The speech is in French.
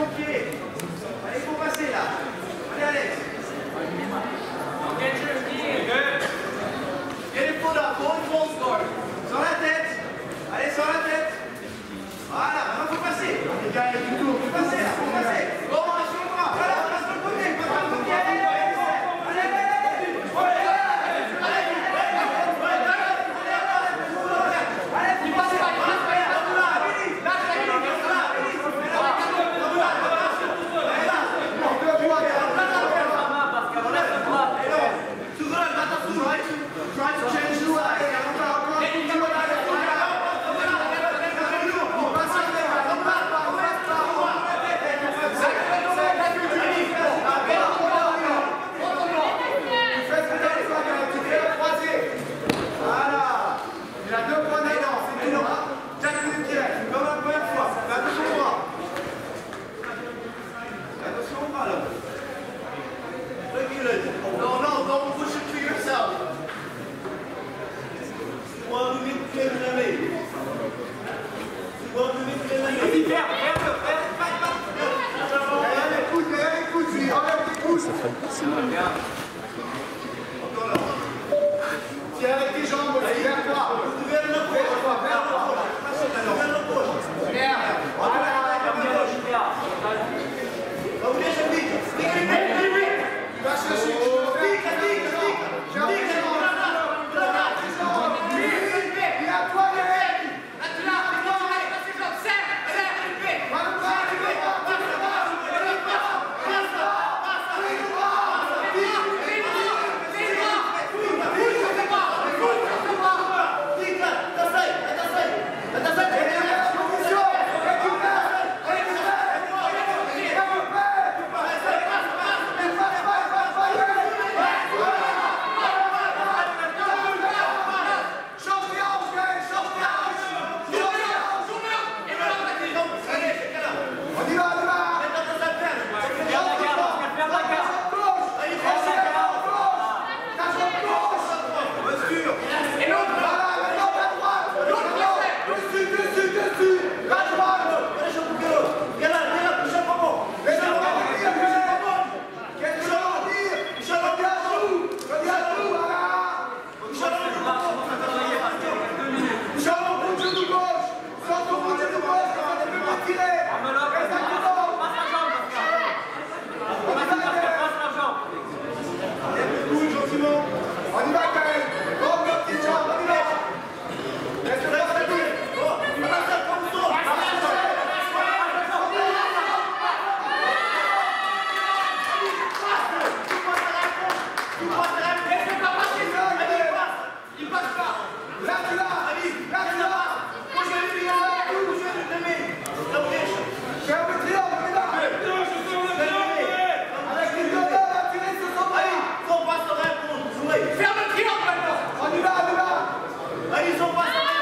Allez, faut passer là. Allez, Alex. Get your. Good. Get it up. Score. La tête. Allez, sans la tête. Voilà, maintenant faut passer. Tiens avec les jambes. Thank you.